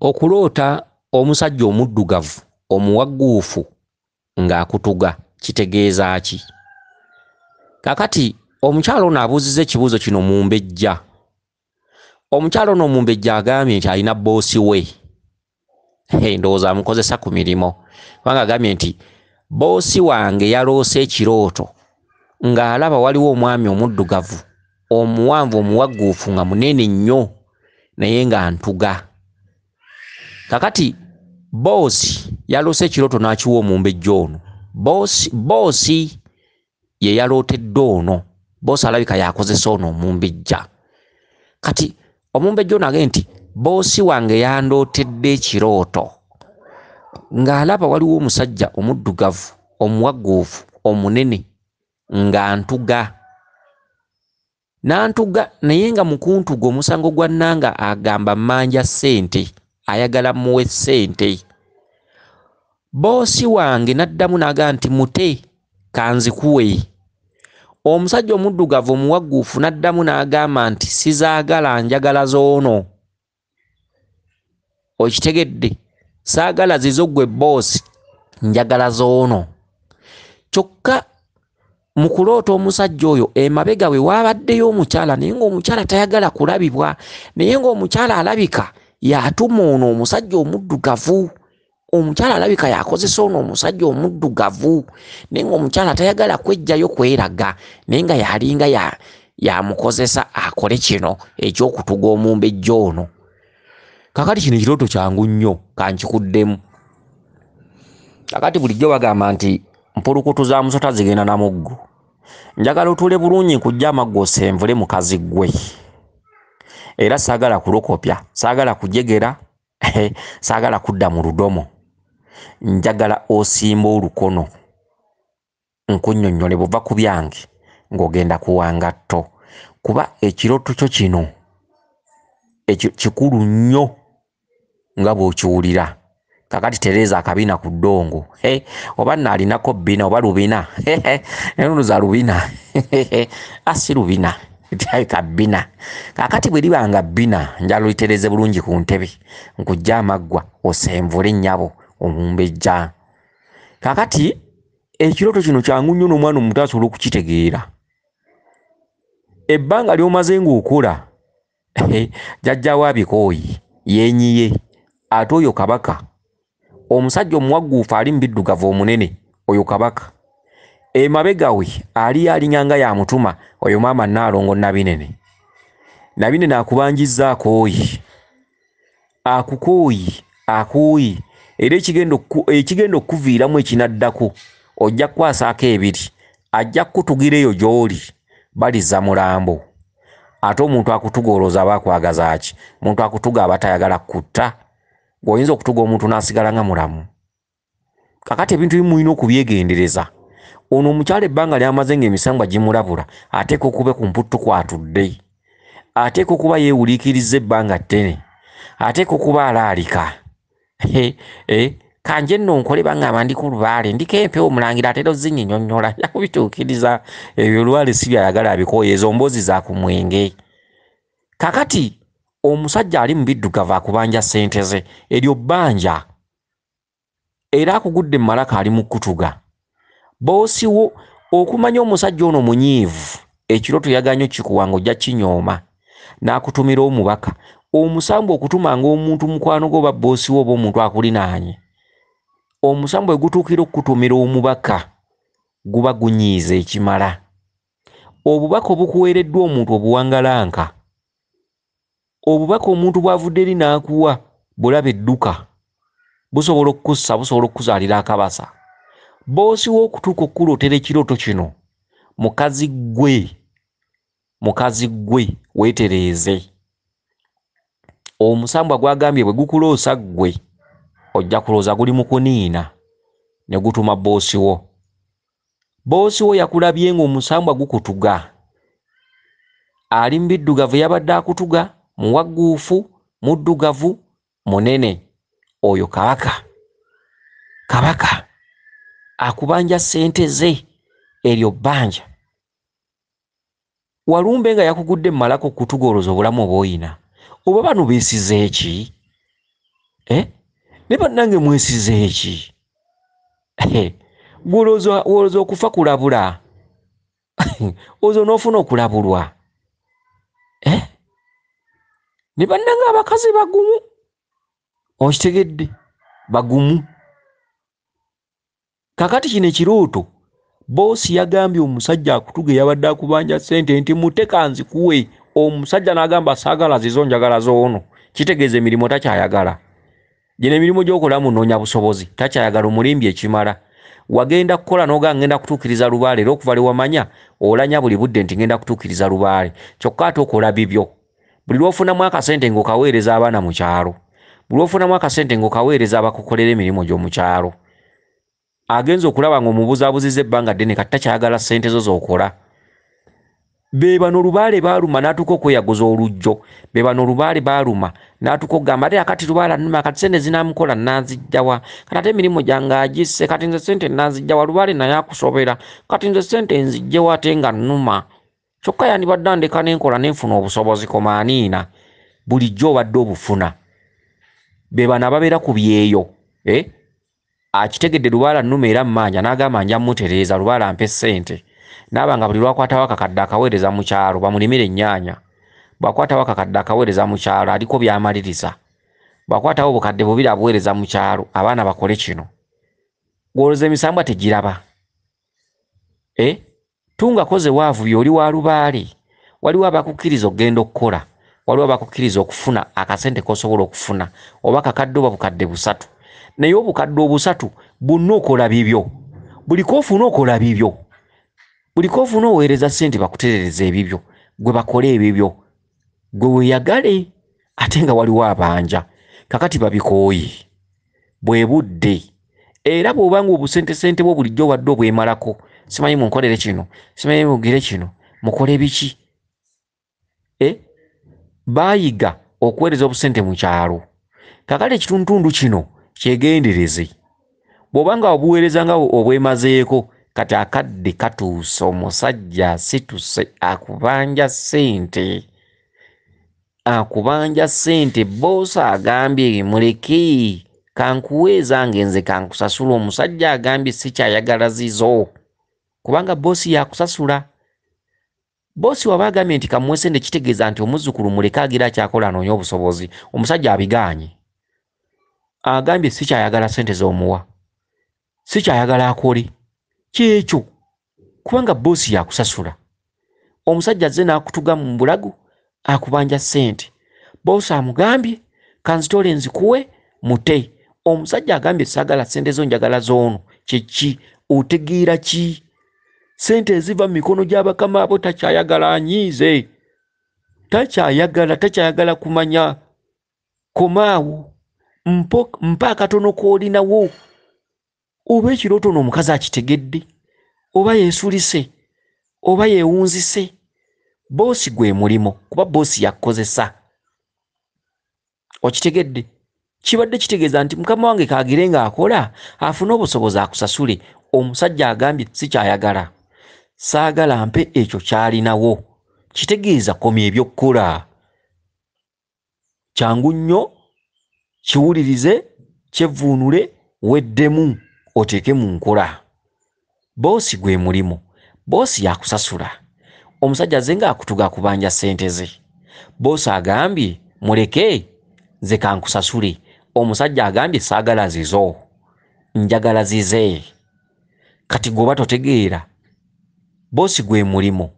okuloota omusajja omuddugavu omuwagguufu ng'akutuga kitegeeza ki? Kakati omukyala ono abuuzizza ekibuuzo kino mumbejja omukyala ono mumbejja agambye nti alina bboosi we. Ndowooza amukozesa ku mirimu. Kubanga agambye nti bboosi wange yaloose ekirooto ng'alaba waliwo omwami omuddugavu omuwanvu omuwagguufu nga munene nnyo naye nga ntuga kakati boosi yaloose ekirooto n'akiwa omumbejja ono. Boosi ye yalootedde ono. Boosi alabika yakozesa ono omumbejja kati omumbejja ono agambye nti boosi wange yandootedde ekirooto ng'alaba waliwo omusajja omuddugavu omuwagguufu omunene nga ntuga n'antuga naye nga mu kuntuga omusango gwa nnanga agamba mmanja ssente ayagala muwe ssente. Boosi wange n'addamu n'agamba nti mute kanzikuwe omusajja omuddugavu omuwagguufu n'addamu n'agamba nti sizaagala njagala zoono. Okitegedde saagala zizo ggwe boosi njagala zoono. Kyokka mu kuloota omusajja oyo emabega we waabaddeyo omukyala naye ng'omukyala tayagala kulabibwa naye ng'omukyala alabika yatuma ono omusajja omuddugavu. Omukyala alabika yakozesa ono omusajja omuddugavu. Naye ng'omukyala tayagala kwejjayo kweraga naye nga yalinga yamukozesa akole kino ekyokutuga omumbejja ono. Kakati kino ekirooto kyangu nnyo kankikuddemu. Kakati bulijjo bagamba nti mpulukutu za musota zigenda na muggo njagala otuule bulungi nkujja amaggo osenvule mukazi ggwe era saagala kulokopya saagala kujegera saagala kudda mu ludomo. Njagala osimba olukono nkunnyonnyole buva ku byange ng'ogenda kuwangatto kuba ekirooto kyo kino kikulu nnyo nga bw'okiwulira. Kakati tereeza akabina ku ddongo oba nno alinako bbina oba lubina nenunuza lubina asi lubina tyabika bbina kakati bwe libanga bbina njala olitereeze bulungi ku ntebe nkujja amaggwa osenvule ennyabo omumbejja kakati ekirooto kino kyangu nnyo n'omwana omuto asobola okukitegeera. Ebbanga ly'omaze ng'okula jjajjawo abikooyi yeenyiye ate oyo kabaka. Omusajja omuwagguufu ali mu biddugavu omunene oyo kabaka emabega we ali alinganga yamutuma oyo maama naalongo nabinene. Nabinene akubanjizza akooyi akukooyi akooyi era ekigenda okukuviiramu ekinaddako ojja kukwasaako ebiri ajja kukutugira eyo gy'oli balizza mulambo. Ate omuntu akutuga olowooza aba akwagaza ki? Muntu akutuga aba tayagala kutta ng'oyinza okutuga omuntu n'asigala nga mulamu. Kakati ebintu bimu mulina okubyegendereza ono omukyala ebbanga lyamaze ng'emisambwa gimulabula ateeka okuba ku mputtu kwatudde ateeka okuba yeewuliikiriza ebbanga ttene. Ateeka okuba alaalika. Kanje nno nkole bangamba ndi ku lubaale ndiko empewo omulangira atera ozinyinyonnyola ja kubituukiriza ebyo olwale si byayagala abikooye ezo mboozi za ku mwenge. Kakati omusajja ali mu biddugavu akubanja ssente ze eryo bbanja. Era akugudde mu malaka ali mu kkutuga boosi wo okumanya omusajja ono munyiivu ekirooto yaganya okikuwanga ojja kinyooma n'akutumira omubaka omusambu okutumanga omuntu mukwano gwo oba boosi wo oba omuntu akulinaanye omusambu bwe gutuukira okukutumira omubaka guba gunyiiza ekimala. Obubaka obukuweereddwa omuntu obuwangalanka obubaka omuntu bw'avudde eri n'akuwa bulaba edduka busobola okukussa busobola okukuzaalira akabasa boosi w'okutuuka okukulootera ekirooto kino mukazi ggwe mukazi ggwe weetereeze omusambwa gwagambye bwe gukuloosa ggwe ojja kulooza guli mu kuniina ne gutuma boosi wo. Boosi wo yakulabye ng'omusambwa gukutuga. Ali mu biddugavu yabadde akutuga muwagguufu muddugavu munene. Oyo kabaka. Kabaka akubanja ssente ze eryo bbanja. Walumbe nga yakugudde mu malako okutuga olooza obulamu oba oyina oba bano beesize ki? Eh? ne bannange mwesize eki gwolowooza okufa kulabula ozo n'ofuna okulabulwa. Eh? ne bannanga abakazi bagumu okitegedde bagumu kakati kino ekirooto boosi yagambye omusajja akutuga yabadde akubanja sente nti mutekanzikuwe omusajja n'agamba saagala zizo njagala zoono kitegeeza emirimu takyayagala. Gino emirimu gy'okola munoonya busobozi takyayagala omulimbi ekimala. Wagenda kukola noga ngenda kutuukiriza lubaale era okuva lewamanya olanya buli budde nti ngenda kutuukiriza lubaale. Kyokka ate okola bibyo. Buli lwofunamu akasente ngaokaweereza abaana mu kyalo. Buli lwofunamu akasente ngaokaweereza abakukolera emirimu gy'omu kyalo agenza okulaba nga omubuzaabuziza ebbanga ddene kati takyayagala ssente zo z'okola. Be bano olubaale baaluma n'atuuka okweyaguza olujjo. Be bano olubaale baaluma n'atuuka okugamba ate akati lubaale anuma kati sente zinaamukola nanzijjawa kati ate emirimu gyange agisse kati nze sente nanzijjawa lubaale naye akusobera. Kati nze sente nzijjewo ate nga nnuma? Kyokka yandibadde andeka nenkola nenfuna obusobozi komaaniina. Bulijjo obadde obufuna. Be bano ababeera ku byeyo eh? Akitegedde lubaala nnuma era mmanja n'agamba nja mutereeza lubaala mpe ssente. Naaba nga buli lwakwatawo akakadde akaweereza mu kyalo bamulimira ennyaanya bwakwatawo akakadde akaweereza mu kyalo aliko byamaliriza. Bwakwatawo obukadde bubiri abuweereza mu kyalo abaana bakole kino. Gwoloza emisambwa tegiraba. E tungako ze waavu byoli wa lubaale. Waliwo abakukkiriza okgenda okukola. Waliwo abakukkiriza okufuna akasente kosobola okufuna. Oba kakadde oba bukadde busatu naye obukadde obusatu bonna okola bibyo. Buli koofuna okola bibyo. Buli koofuna oweereza ssente bakuterereza ebibyo gwe bakole ebibyo. Gwe weeyagale ate nga waliwo abanja kakati babikooyi bwe budde. Era bw'obanga obusentesente bwo bulijjo obadde obwemalako simanyi munkolere kino simanyi mugire kino mukole biki? E baayiga okuweereza obusente mu kyalo. Kakale ekituntundu kino kyegendereze. Bw'obanga obuweereza nga obwemazeeko kati akadde katuuse omusajja asituse akubanja ssente. Akubanja ssente boosi agambye muleke kankuweeza ngenze kankusasula omusajja agambye sikyayagala zizo. Kubanga boosi yakusasula. Boosi waba agambye nti kamuwe sente kitegeeza nti omuzzukulu muleke agira akyakola anoonya obusobozi. Omusajja abigaanye agambye sikyayagala sente z'omuwa. Sikyayagala akole kyekyo? Kubanga boosi yakusasula omusajja azze n'akutuga mu bulago akubanja ssente. Boosi amugambye kanzitole nzikuwe mute omusajja agambye saagala ssente zo njagala zoono kyeki otegeera ki? Ssente eziva mu mikono gy'abakama abo takyayagala anyiize. Takyayagala takyayagala kumanya. Komaawo mpa akatono k'olinawo oba ekirooto no omukazi akitegedde oba yeesulise oba yeewunzise boosi gwe mulimo kuba boosi yakkozesa okitegedde? Kibadde kitegeeza nti mukama wange kaagire ng'akola afune obusobozi akusasule. Omusajja agambye sikyayagala. Saagala mpe ekyo kyalinawo. Kitegeeza komya ebyokkola kyangu nnyo kiwulirize kyevuunule weddemu oteeke mu nkola. Boosi gwe mulimu. Boosi yakusasula. Omusajja ze ngaakutuga akubanja ssente ze. Boosi agambye muleke nze kankusasule. Omusajja agambye saagala zizo. Njagala zize. Kati gweoba totegeera boosi gwe mulimu.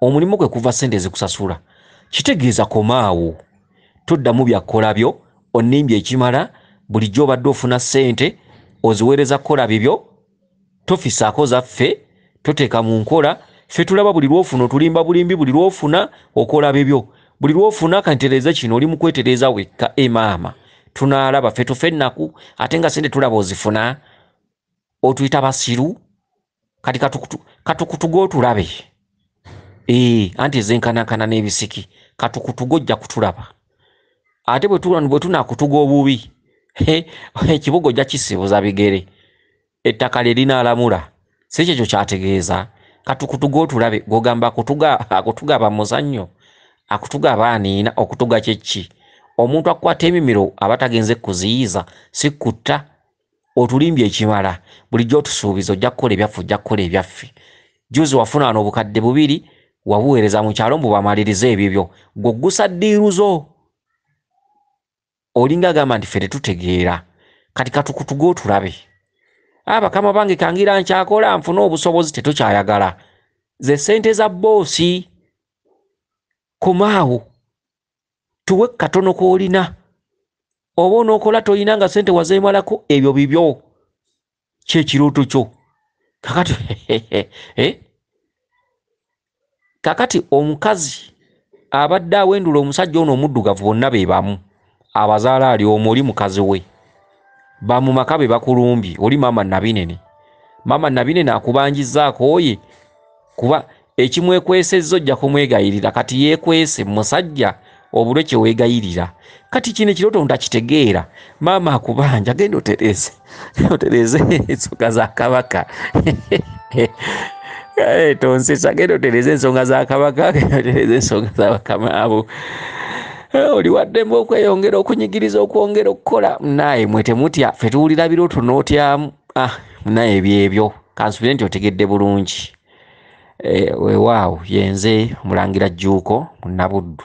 Omulimu gwe kuva ssente zikusasula kitegeeza komaawo. Toddamu byakkola byo onnimbye ekimala bulijjo obadde ofuna ssente oziweereza kukola bibyo tofisaako zaffe toteeka mu nkola ffe tulaba buli lwofuna otulimba bulimbi buli lwofuna okola bibyo buli lwofuna kantereeza kino oli mukwetereeza wekka emaama tunaalaba ffe tufe ennaku ate nga sente tulaba ozifuna otuyita basiru kati katukutuga otulabe ee anti ezenkanankana n'ebisiki katukutuga ojja kutulaba ate bwe tunaakutuga obubi ekibuga ojja kisibuza bigere ettaka lye linaalamula si kyekyo kyategeeza. Katukutuga otulabe gogamba akutuga akutugaba muzannyo akutuga abaaniina okutuga kyeki omuntu akukwata emimiro aba tagenze kuziyiza si kutta otulimbye ekimala bulijjo otusuubiza ojja kukola ebyaffe ojja kukola ebyaffe. Juzi wafuna wano obukadde bubiri wabuweereza mu kyalo mbu bamalirize ebibyo gwoggusa ddiiruzo olinga agamba nti ffe tetutegeera kati katukutuga otulabe abakama bange kangira nkyakola nfune obusobozi tetukyayagala ze sente za boosi komaawo tuwe katono koolina oba onookola tolina nga sente wazeemalako ebyo bibyo kyekirooto kyo. Kakati eh? kakati omukazi abadde awendula omusajja ono omuddugavu bonna be bamu abazaala ali omu oli mukazi we. Bamumaka be bakulumbye oli maama nabinene. Maama nabinene akubanjizaako oye kuba ekimwekwesezza ojja kumwegayirira kati yeekwese musajja obulwe kyeweegayirira kati kino ekirooto ntakitegeera. Maama akubanja genda otereze otereze ensonga za kabaka. Tonsesa genda otereze ensonga za kabaka genda otereze ensonga za bakamaabo oli waddemu okweyongera okunyigiriza okwongera okukola. Naye mwe temutya ffe tuwulira birooto n'otyamu. Ah naye ebyebyo kansubire nti otegedde bulungi. Weewaawo yenze omulangira jjuuko munabuddu